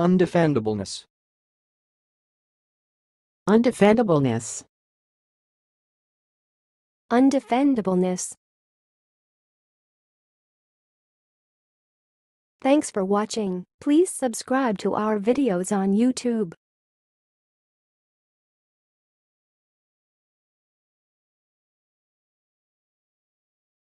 Undefendableness. Undefendableness. Undefendableness. Thanks for watching. Please subscribe to our videos on YouTube.